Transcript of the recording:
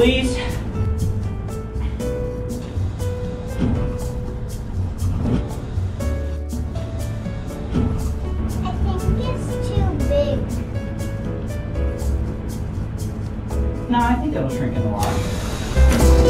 please. No, I think it'll shrink in the water.